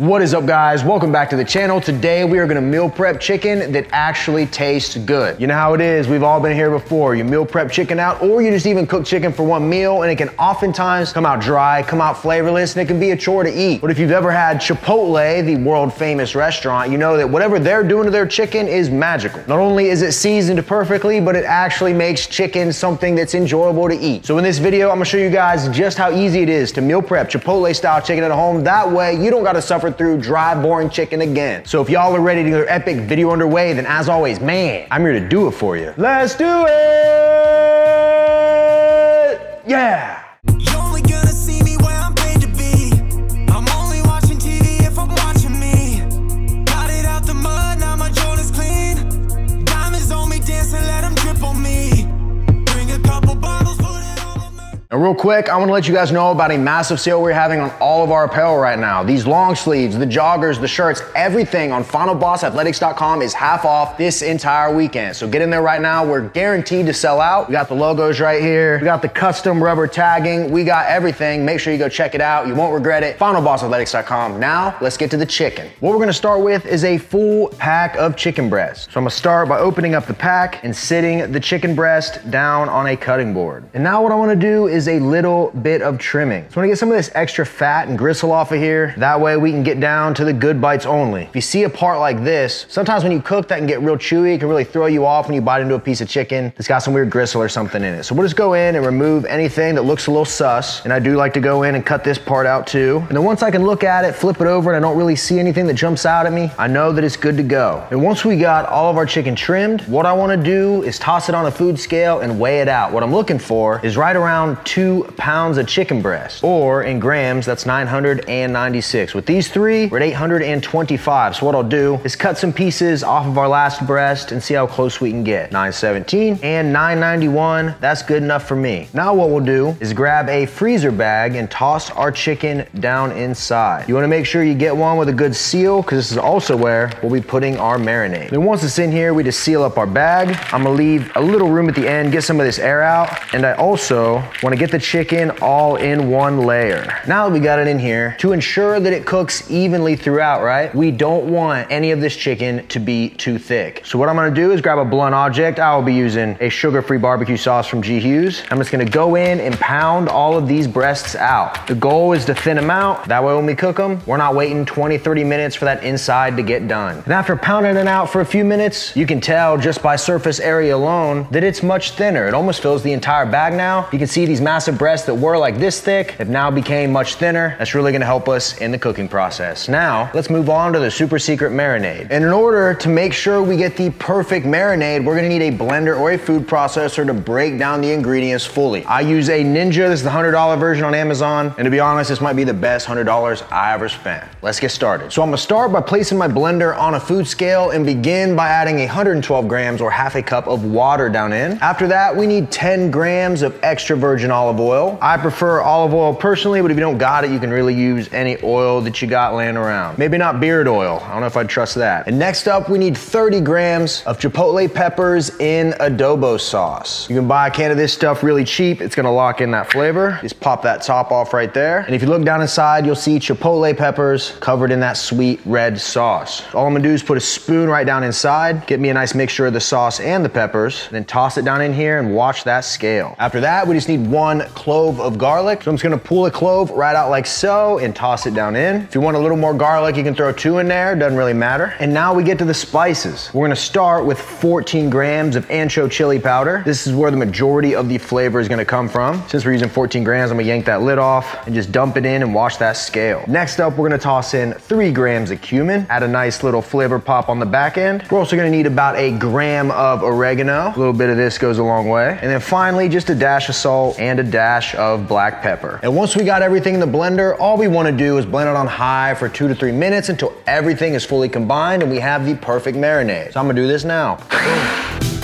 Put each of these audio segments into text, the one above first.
What is up guys? Welcome back to the channel. Today we are gonna meal prep chicken that actually tastes good. You know how it is, we've all been here before. You meal prep chicken out or you just even cook chicken for one meal and it can oftentimes come out dry, come out flavorless, and it can be a chore to eat. But if you've ever had Chipotle, the world famous restaurant, you know that whatever they're doing to their chicken is magical. Not only is it seasoned perfectly, but it actually makes chicken something that's enjoyable to eat. So in this video, I'm gonna show you guys just how easy it is to meal prep Chipotle style chicken at home. That way you don't gotta suffer through dry, boring chicken again. So if y'all are ready to get your epic video underway, then as always, man, I'm here to do it for you. Let's do it! Yeah! Quick, I wanna let you guys know about a massive sale we're having on all of our apparel right now. These long sleeves, the joggers, the shirts, everything on finalbossathletics.com is half off this entire weekend. So get in there right now. We're guaranteed to sell out. We got the logos right here. We got the custom rubber tagging. We got everything. Make sure you go check it out. You won't regret it. Finalbossathletics.com. Now, let's get to the chicken. What we're gonna start with is a full pack of chicken breasts. So I'm gonna start by opening up the pack and sitting the chicken breast down on a cutting board. And now what I wanna do is is a little bit of trimming. So I wanna get some of this extra fat and gristle off of here. That way we can get down to the good bites only. If you see a part like this, sometimes when you cook that can get real chewy. It can really throw you off when you bite into a piece of chicken that's got some weird gristle or something in it. So we'll just go in and remove anything that looks a little sus. And I do like to go in and cut this part out too. And then once I can look at it, flip it over and I don't really see anything that jumps out at me, I know that it's good to go. And once we got all of our chicken trimmed, what I wanna do is toss it on a food scale and weigh it out. What I'm looking for is right around two pounds of chicken breast, or in grams, that's 996. With these three, we're at 825. So what I'll do is cut some pieces off of our last breast and see how close we can get. 917 and 991, that's good enough for me. Now what we'll do is grab a freezer bag and toss our chicken down inside. You wanna make sure you get one with a good seal, because this is also where we'll be putting our marinade. Then once it's in here, we just seal up our bag. I'm gonna leave a little room at the end, get some of this air out, and I also wanna get the chicken all in one layer. Now that we got it in here, to ensure that it cooks evenly throughout, right? We don't want any of this chicken to be too thick. So what I'm gonna do is grab a blunt object. I will be using a sugar-free barbecue sauce from G. Hughes. I'm just gonna go in and pound all of these breasts out. The goal is to thin them out. That way when we cook them, we're not waiting 20, 30 minutes for that inside to get done. And after pounding it out for a few minutes, you can tell just by surface area alone that it's much thinner. It almost fills the entire bag now. You can see these massive breasts that were like this thick have now became much thinner. That's really gonna help us in the cooking process. Now, let's move on to the super secret marinade. And in order to make sure we get the perfect marinade, we're gonna need a blender or a food processor to break down the ingredients fully. I use a Ninja, this is the $100 version on Amazon. And to be honest, this might be the best $100 I ever spent. Let's get started. So I'm gonna start by placing my blender on a food scale and begin by adding 112 grams or half a cup of water down in. After that, we need 10 grams of extra virgin olive oil oil. I prefer olive oil personally, but if you don't got it, you can really use any oil that you got laying around. Maybe not beard oil. I don't know if I'd trust that. And next up, we need 30 grams of chipotle peppers in adobo sauce. You can buy a can of this stuff really cheap. It's gonna lock in that flavor. Just pop that top off right there. And if you look down inside, you'll see chipotle peppers covered in that sweet red sauce. All I'm gonna do is put a spoon right down inside, get me a nice mixture of the sauce and the peppers, then toss it down in here and watch that scale. After that, we just need one clove of garlic. So I'm just gonna pull a clove right out like so and toss it down in. If you want a little more garlic, you can throw two in there, doesn't really matter. And now we get to the spices. We're gonna start with 14 grams of ancho chili powder. This is where the majority of the flavor is gonna come from. Since we're using 14 grams, I'm gonna yank that lid off and just dump it in and watch that scale. Next up, we're gonna toss in three grams of cumin, add a nice little flavor pop on the back end. We're also gonna need about a gram of oregano. A little bit of this goes a long way. And then finally, just a dash of salt and a dash dash of black pepper. And once we got everything in the blender, all we wanna do is blend it on high for two to three minutes until everything is fully combined and we have the perfect marinade. So I'm gonna do this now.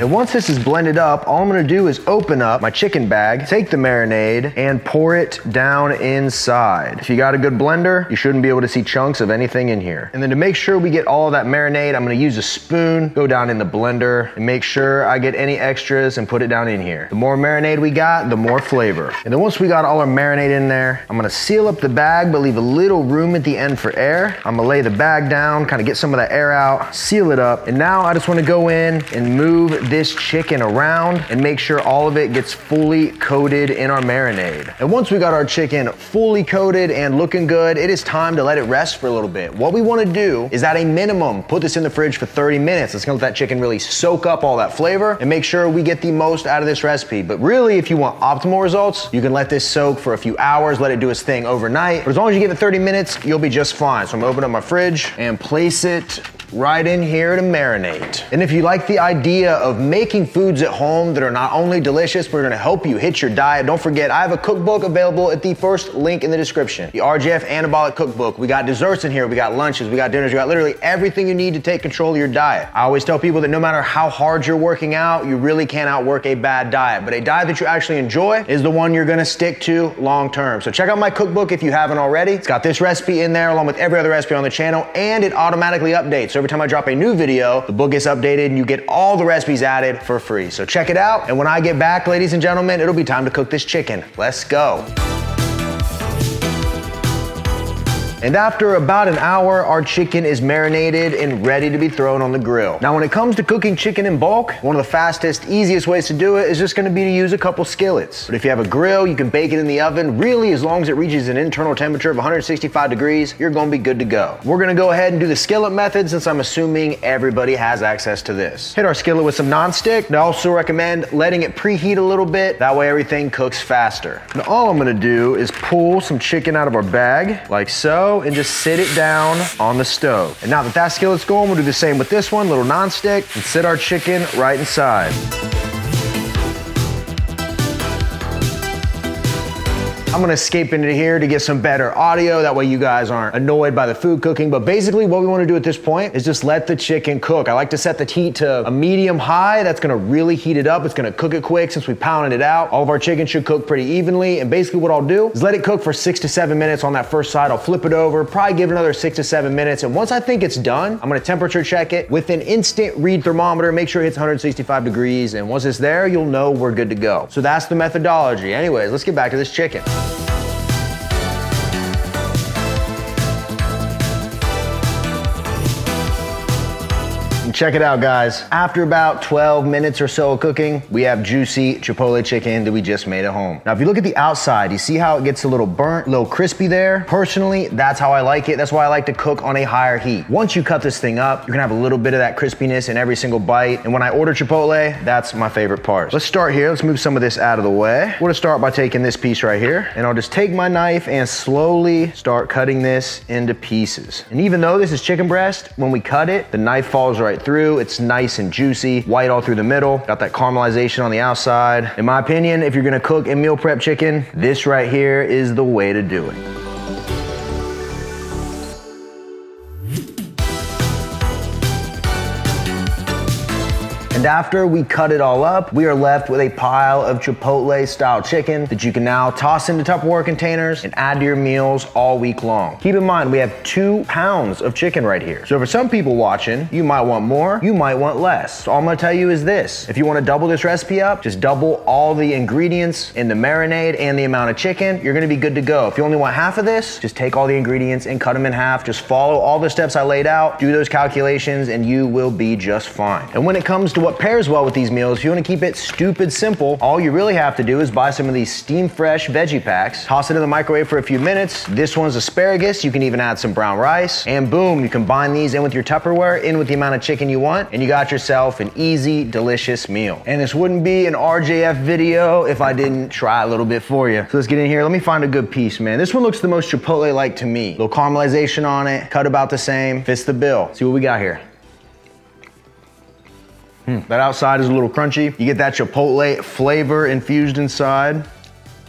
And once this is blended up, all I'm gonna do is open up my chicken bag, take the marinade, and pour it down inside. If you got a good blender, you shouldn't be able to see chunks of anything in here. And then to make sure we get all that marinade, I'm gonna use a spoon, go down in the blender, and make sure I get any extras and put it down in here. The more marinade we got, the more flavor. And then once we got all our marinade in there, I'm gonna seal up the bag, but leave a little room at the end for air. I'm gonna lay the bag down, kind of get some of that air out, seal it up. And now I just wanna go in and move this chicken around and make sure all of it gets fully coated in our marinade. And once we got our chicken fully coated and looking good, it is time to let it rest for a little bit. What we wanna do is at a minimum, put this in the fridge for 30 minutes. It's gonna let that chicken really soak up all that flavor and make sure we get the most out of this recipe. But really, if you want optimal results, you can let this soak for a few hours, let it do its thing overnight. But as long as you give it 30 minutes, you'll be just fine. So I'm gonna open up my fridge and place it right in here to marinate. And if you like the idea of making foods at home that are not only delicious, but are gonna help you hit your diet, don't forget I have a cookbook available at the first link in the description. The RJF Anabolic Cookbook. We got desserts in here, we got lunches, we got dinners, we got literally everything you need to take control of your diet. I always tell people that no matter how hard you're working out, you really can't outwork a bad diet. But a diet that you actually enjoy is the one you're gonna stick to long term. So check out my cookbook if you haven't already. It's got this recipe in there along with every other recipe on the channel, and it automatically updates. Every time I drop a new video, the book gets updated and you get all the recipes added for free. So check it out. And when I get back, ladies and gentlemen, it'll be time to cook this chicken. Let's go. And after about an hour, our chicken is marinated and ready to be thrown on the grill. Now, when it comes to cooking chicken in bulk, one of the fastest, easiest ways to do it is just gonna be to use a couple skillets. But if you have a grill, you can bake it in the oven. Really, as long as it reaches an internal temperature of 165 degrees, you're gonna be good to go. We're gonna go ahead and do the skillet method since I'm assuming everybody has access to this. Hit our skillet with some nonstick. I also recommend letting it preheat a little bit. That way everything cooks faster. Now, all I'm gonna do is pull some chicken out of our bag, like so and just sit it down on the stove. And now that that skillet's going, we'll do the same with this one, little non-stick, and sit our chicken right inside. I'm gonna escape into here to get some better audio. That way you guys aren't annoyed by the food cooking. But basically what we wanna do at this point is just let the chicken cook. I like to set the heat to a medium high. That's gonna really heat it up. It's gonna cook it quick since we pounded it out. All of our chicken should cook pretty evenly. And basically what I'll do is let it cook for six to seven minutes on that first side. I'll flip it over, probably give it another six to seven minutes. And once I think it's done, I'm gonna temperature check it with an instant read thermometer, make sure it hits 165 degrees. And once it's there, you'll know we're good to go. So that's the methodology. Anyways, let's get back to this chicken. Check it out, guys. After about 12 minutes or so of cooking, we have juicy Chipotle chicken that we just made at home. Now, if you look at the outside, you see how it gets a little burnt, a little crispy there? Personally, that's how I like it. That's why I like to cook on a higher heat. Once you cut this thing up, you're gonna have a little bit of that crispiness in every single bite. And when I order Chipotle, that's my favorite part. Let's start here. Let's move some of this out of the way. We're gonna start by taking this piece right here, and I'll just take my knife and slowly start cutting this into pieces. And even though this is chicken breast, when we cut it, the knife falls right through through. It's nice and juicy, white all through the middle. Got that caramelization on the outside. In my opinion, if you're gonna cook and meal prep chicken, this right here is the way to do it. And after we cut it all up, we are left with a pile of Chipotle style chicken that you can now toss into Tupperware containers and add to your meals all week long. Keep in mind, we have two pounds of chicken right here. So for some people watching, you might want more, you might want less. So all I'm gonna tell you is this. If you wanna double this recipe up, just double all the ingredients in the marinade and the amount of chicken, you're gonna be good to go. If you only want half of this, just take all the ingredients and cut them in half. Just follow all the steps I laid out, do those calculations, and you will be just fine. And when it comes to what pairs well with these meals, if you wanna keep it stupid simple, all you really have to do is buy some of these steam fresh veggie packs, toss it in the microwave for a few minutes. This one's asparagus. You can even add some brown rice and boom, you combine these in with your Tupperware, in with the amount of chicken you want, and you got yourself an easy, delicious meal. And this wouldn't be an RJF video if I didn't try a little bit for you. So let's get in here. Let me find a good piece, man. This one looks the most Chipotle-like to me. Little caramelization on it, cut about the same, fits the bill. See what we got here. Mm. That outside is a little crunchy. You get that chipotle flavor infused inside.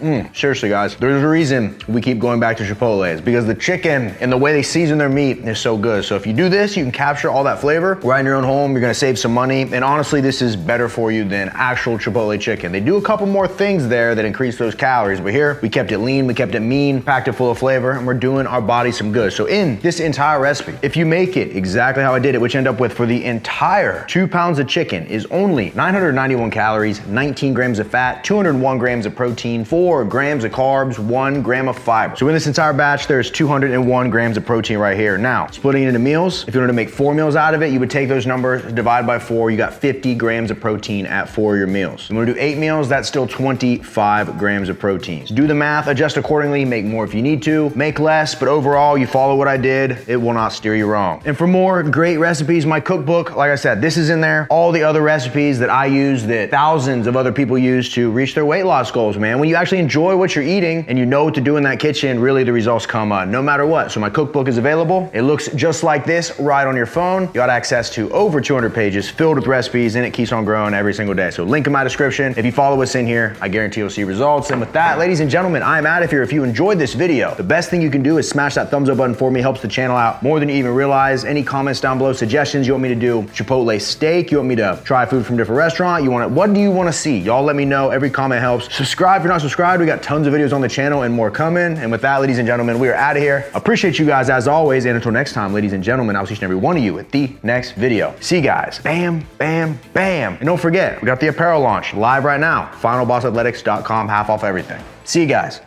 Mm, seriously, guys, there's a reason we keep going back to Chipotle's because the chicken and the way they season their meat is so good. So if you do this, you can capture all that flavor right in your own home. You're gonna save some money. And honestly, this is better for you than actual Chipotle chicken. They do a couple more things there that increase those calories, but here we kept it lean, we kept it mean, packed it full of flavor, and we're doing our body some good. So in this entire recipe, if you make it exactly how I did it, which end up with for the entire two pounds of chicken is only 991 calories, 19 grams of fat, 201 grams of protein, four grams of carbs, one gram of fiber. So in this entire batch, there's 201 grams of protein right here. Now, splitting it into meals, if you wanted to make four meals out of it, you would take those numbers, divide by four, you got 50 grams of protein at four of your meals. You wanna do eight meals, that's still 25 grams of protein. So do the math, adjust accordingly, make more if you need to, make less, but overall, you follow what I did, it will not steer you wrong. And for more great recipes, my cookbook, like I said, this is in there. All the other recipes that I use that thousands of other people use to reach their weight loss goals, man. When you actually enjoy what you're eating and you know what to do in that kitchen, really the results come uh, no matter what. So my cookbook is available. It looks just like this right on your phone. You got access to over 200 pages filled with recipes and it keeps on growing every single day. So link in my description. If you follow us in here, I guarantee you'll see results. And with that, ladies and gentlemen, I'm out of here. If you enjoyed this video, the best thing you can do is smash that thumbs up button for me. Helps the channel out more than you even realize. Any comments down below, suggestions you want me to do Chipotle steak, you want me to try food from different restaurant, you want to, what do you want to see? Y'all let me know. Every comment helps. Subscribe if you're not subscribed. We got tons of videos on the channel and more coming. And with that, ladies and gentlemen, we are out of here. Appreciate you guys as always. And until next time, ladies and gentlemen, I'll see each and every one of you at the next video. See you guys. Bam, bam, bam. And don't forget, we got the apparel launch live right now. FinalBossAthletics.com, half off everything. See you guys.